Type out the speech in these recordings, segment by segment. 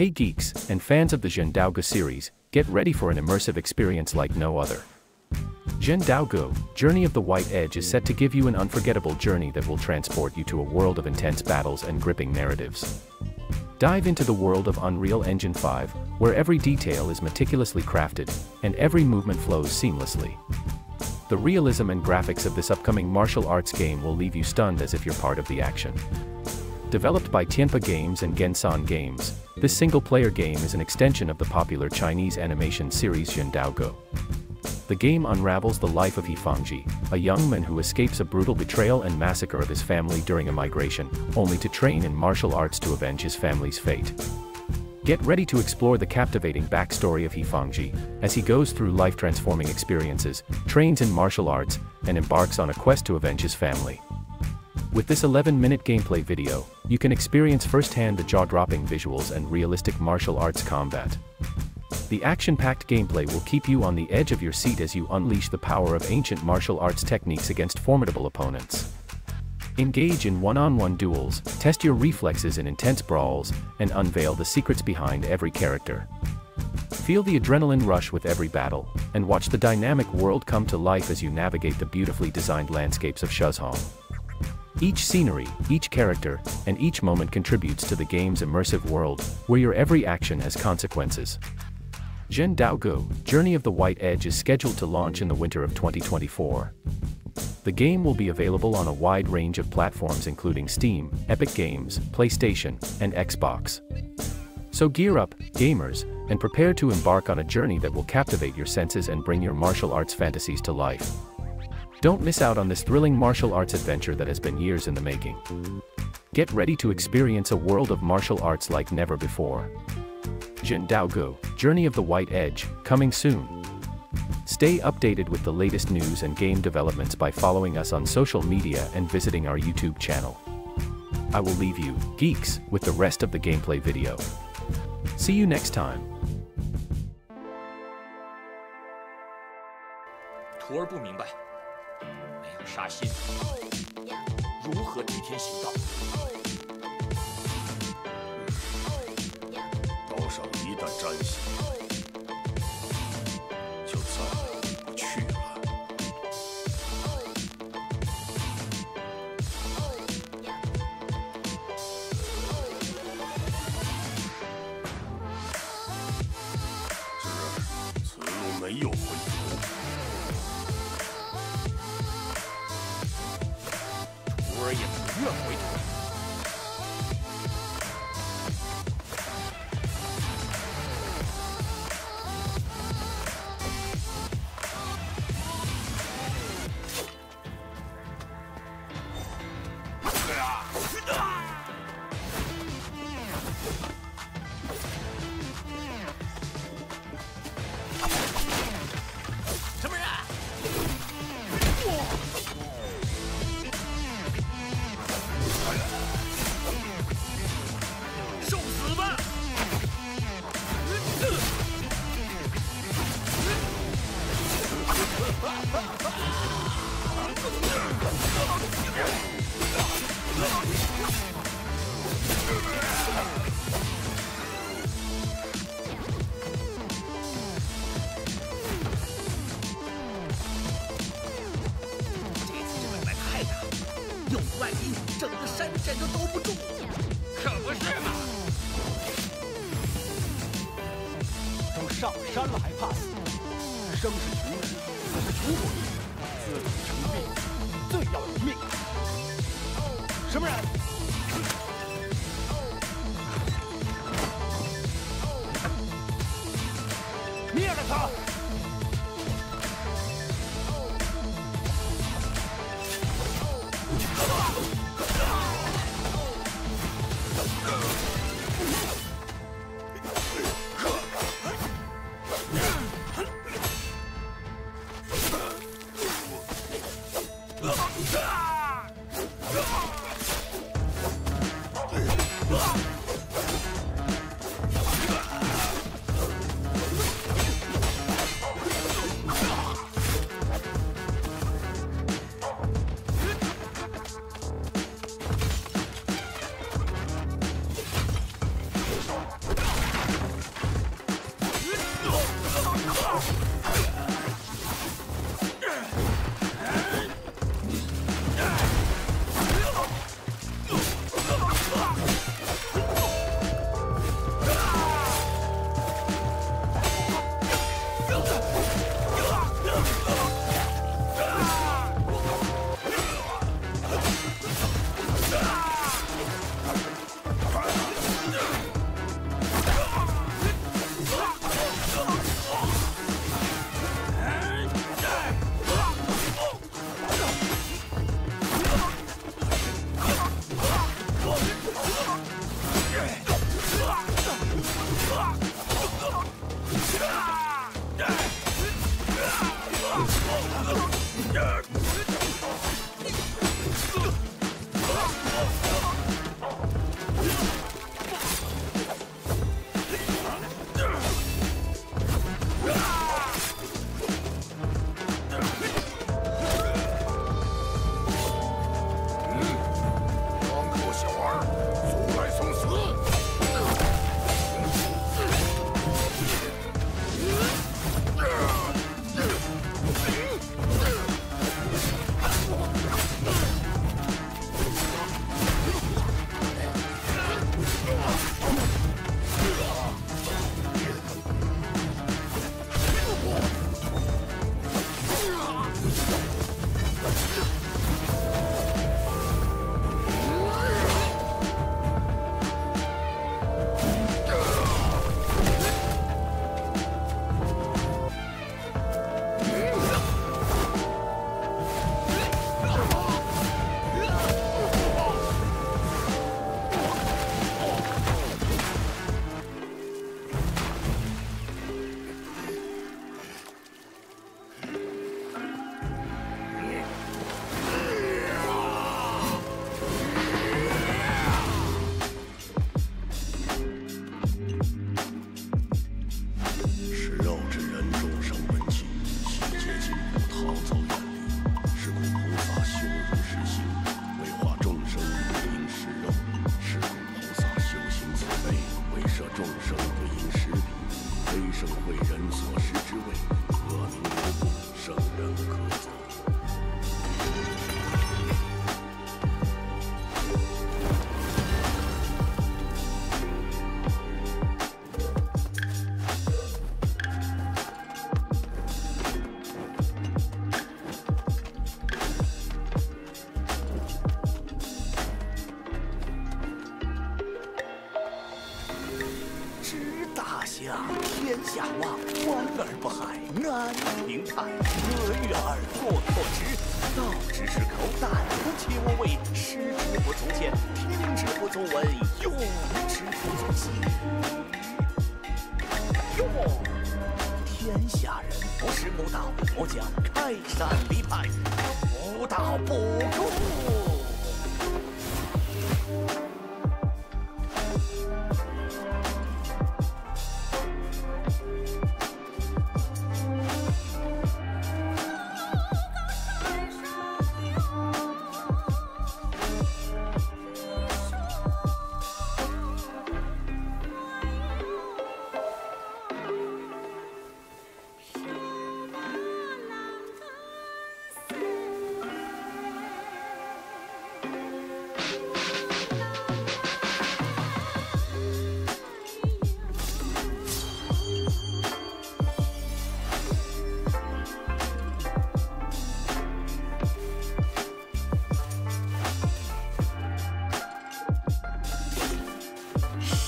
Hey geeks, and fans of the Zhen Dao Ge series, get ready for an immersive experience like no other. Zhen Dao Ge, Journey of the White Edge is set to give you an unforgettable journey that will transport you to a world of intense battles and gripping narratives. Dive into the world of Unreal Engine 5, where every detail is meticulously crafted, and every movement flows seamlessly. The realism and graphics of this upcoming martial arts game will leave you stunned as if you're part of the action. Developed by Tianpo Games and Gensan Games, this single-player game is an extension of the popular Chinese animation series Zhen Dao Ge. The game unravels the life of He Fangzhi, a young man who escapes a brutal betrayal and massacre of his family during a migration, only to train in martial arts to avenge his family's fate. Get ready to explore the captivating backstory of He Fangzhi, as he goes through life-transforming experiences, trains in martial arts, and embarks on a quest to avenge his family. With this 11-minute gameplay video, you can experience firsthand the jaw-dropping visuals and realistic martial arts combat. The action-packed gameplay will keep you on the edge of your seat as you unleash the power of ancient martial arts techniques against formidable opponents. Engage in one-on-one -on -one duels, test your reflexes in intense brawls, and unveil the secrets behind every character. Feel the adrenaline rush with every battle, and watch the dynamic world come to life as you navigate the beautifully designed landscapes of Shuzhong. Each scenery, each character, and each moment contributes to the game's immersive world, where your every action has consequences. Zhen Dao Ge, Journey of the White Edge is scheduled to launch in the winter of 2024. The game will be available on a wide range of platforms including Steam, Epic Games, PlayStation, and Xbox. So gear up, gamers, and prepare to embark on a journey that will captivate your senses and bring your martial arts fantasies to life. Don't miss out on this thrilling martial arts adventure that has been years in the making. Get ready to experience a world of martial arts like never before. Zhen Dao Ge, Journey of the White Edge, coming soon. Stay updated with the latest news and game developments by following us on social media and visiting our YouTube channel. I will leave you, geeks, with the rest of the gameplay video. See you next time. 徒儿不明白。杀心，如何替天行道？刀上一旦沾血，らこいつ这次这外卖太大了有万一整个山寨都兜不住。可不是嘛。都上山了还怕死生死局如果你死成病，最要人命。什么人？Uh -oh. ah! 不其无味；食之不足见，听之不足闻，用之不足惜。哟，天下人不识古道，我将开山立派，无道不入。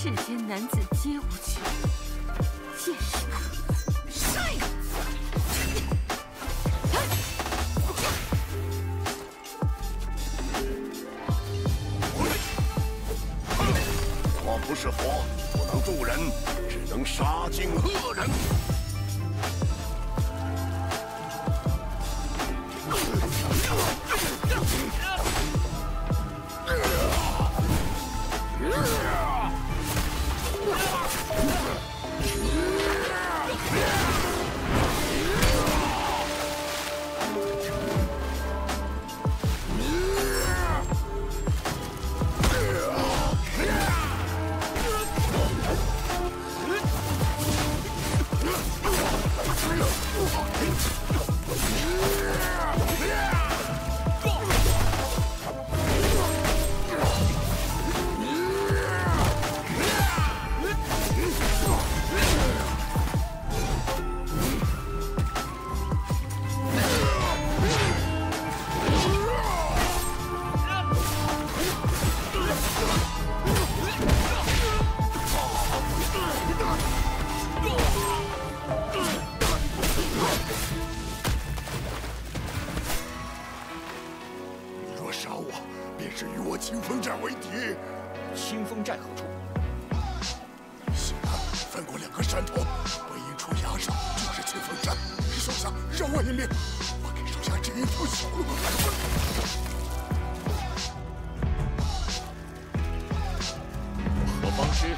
世间男子皆无情，见识可杀！我不是佛，不能渡人，只能杀尽恶人。杀我，便是与我清风寨为敌。清风寨何处？西南翻过两个山头，背影处崖上就是清风寨。手下让我一命，我给手下指别出手了。何方师